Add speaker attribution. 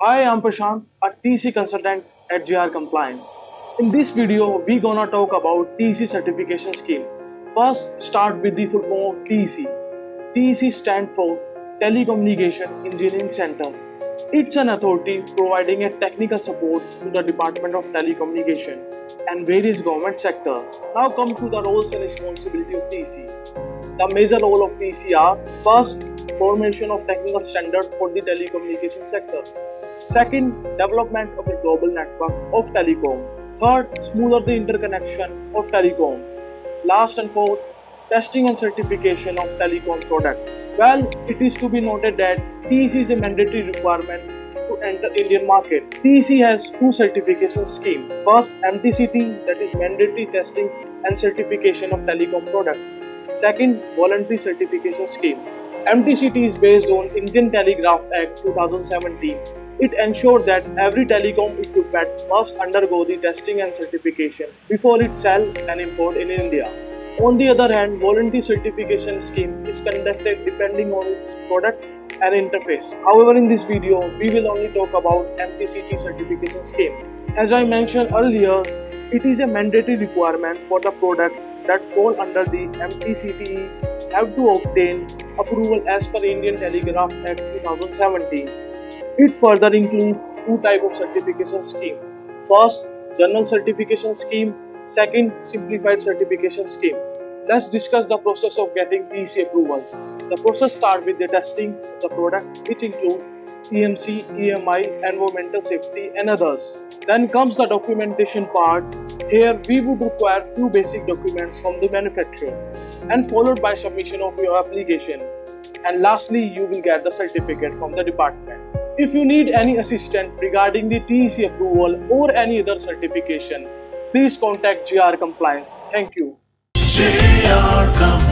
Speaker 1: Hi, I'm Prashant, a TEC consultant at JR Compliance. In this video, we gonna talk about TEC certification scheme. First, start with the full form of TEC. TEC stand for Telecommunication Engineering Center. It's an authority providing a technical support to the Department of Telecommunication and various government sectors. Now come to the roles and responsibility of TEC. The major role of TEC are first, formation of technical standards for the telecommunication sector. Second, development of a global network of telecom. Third, smoother the interconnection of telecom. Last and fourth, testing and certification of telecom products. Well, it is to be noted that TEC is a mandatory requirement to enter Indian market. TEC has two certification schemes. First, MTCTE that is mandatory testing and certification of telecom product. Second, voluntary certification scheme. MTCTE is based on Indian Telegraph Act 2017. It ensured that every telecom equipment must undergo the testing and certification before it sell and import in India. On the other hand, voluntary certification scheme is conducted depending on its product and interface. However, in this video, we will only talk about MTCTE certification scheme. As I mentioned earlier, it is a mandatory requirement for the products that fall under the MTCTE have to obtain approval as per Indian Telegraph Act 2017. It further includes two type of certification scheme. First, general certification scheme. Second, simplified certification scheme. Let's discuss the process of getting TEC approval. The process starts with the testing of the product which include EMC, EMI, environmental safety and others. Then comes the documentation part. Here we would require few basic documents from the manufacturer and followed by submission of your application. And lastly, you will get the certificate from the department. If you need any assistance regarding the TEC approval or any other certification, please contact JR Compliance. Thank you.
Speaker 2: JR Compliance.